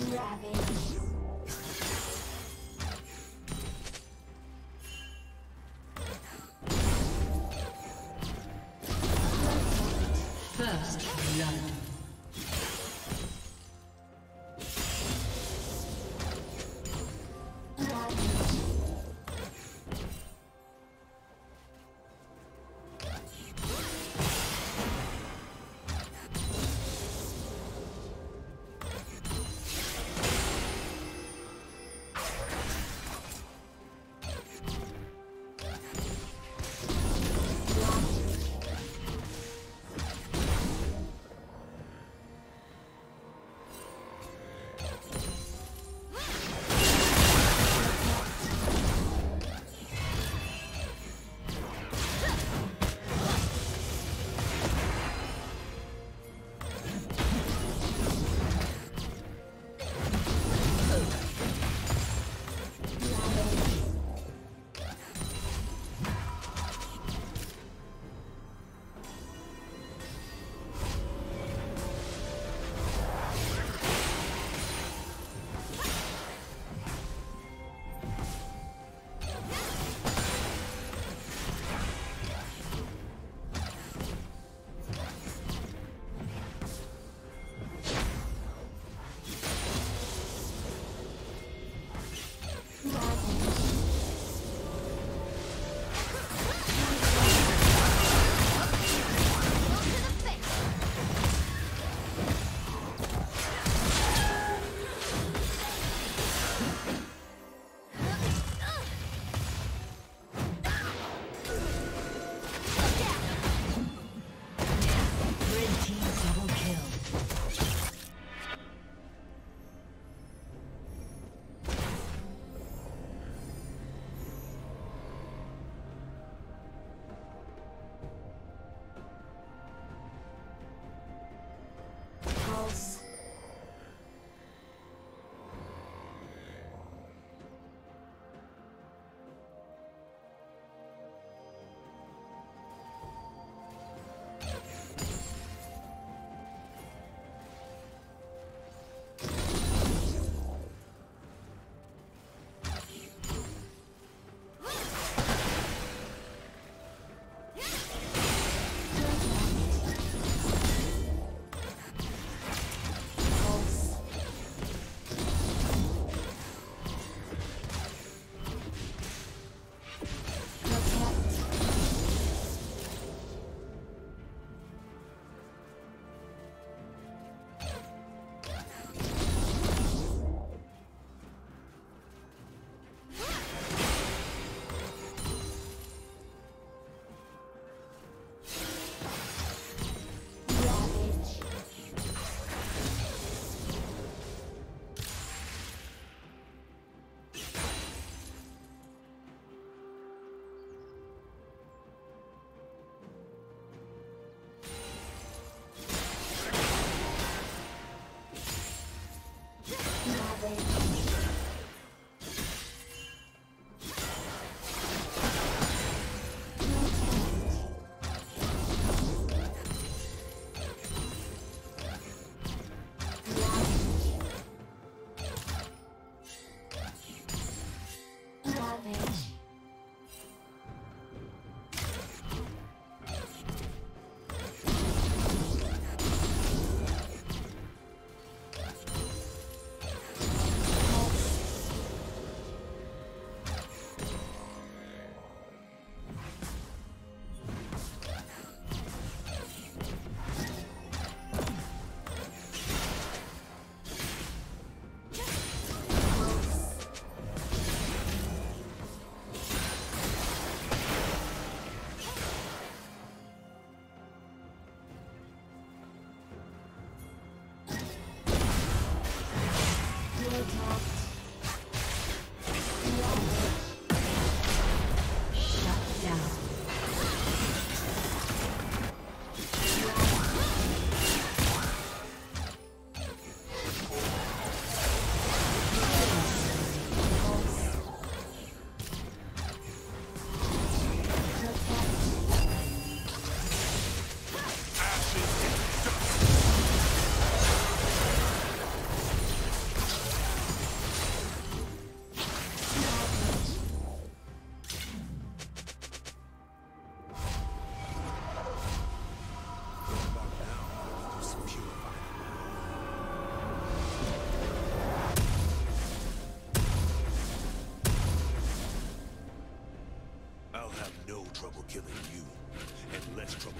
First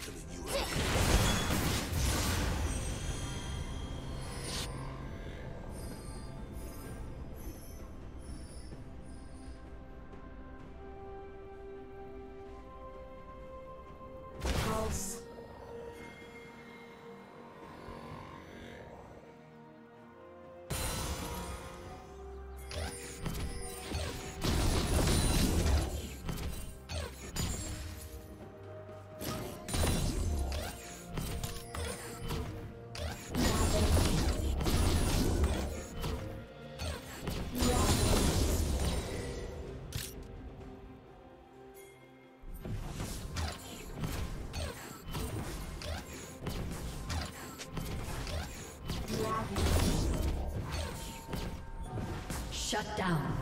killing you Shut down.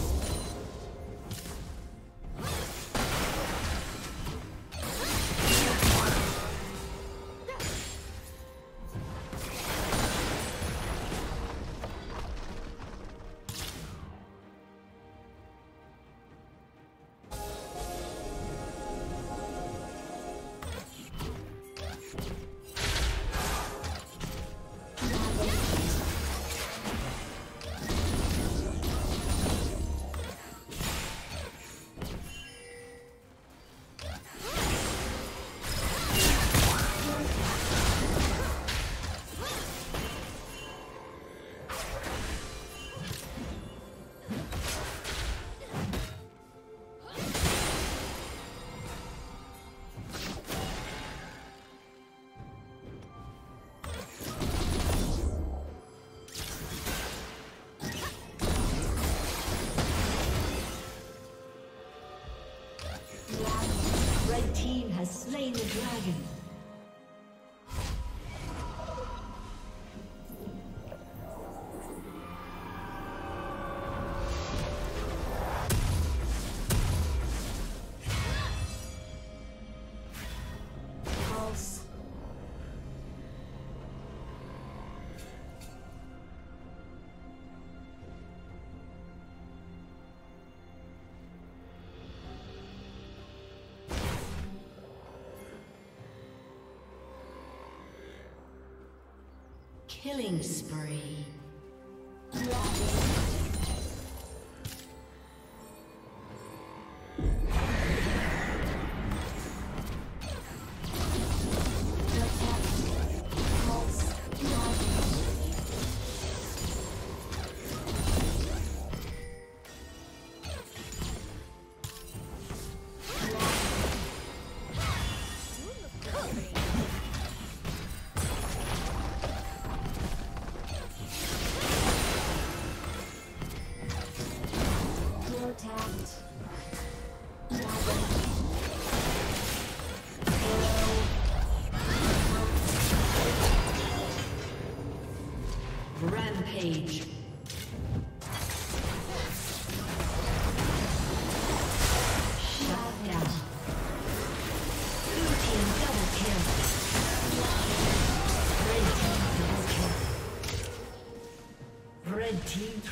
The dragon. Killing spree.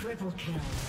Triple kill.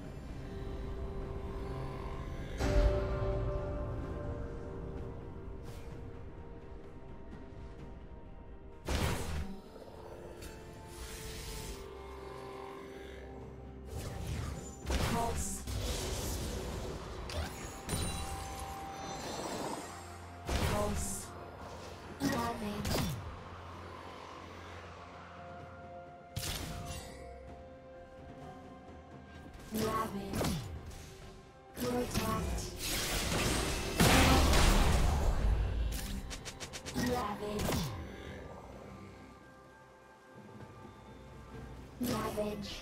Savage.